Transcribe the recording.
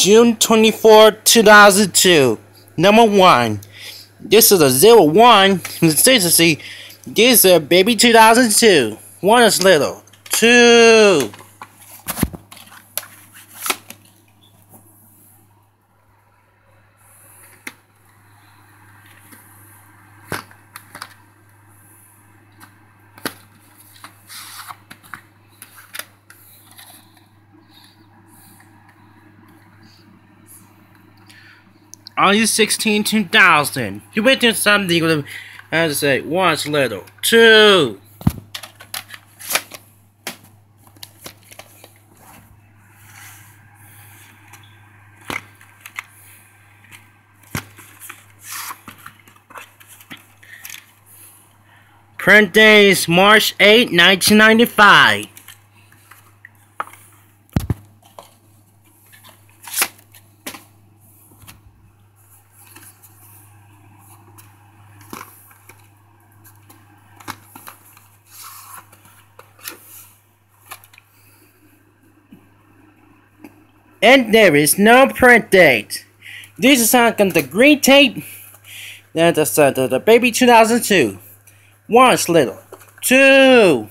June 24, 2002. Number 1. This is a 0 1. Consistency. This is a baby 2002. 1 is little. 2. August 16, 2000. You went to something with I say, once little. Two. Print days March 8, 1995. And there is no print date. This is on the green tape. That's the, the, the baby 2002. Once little. Two.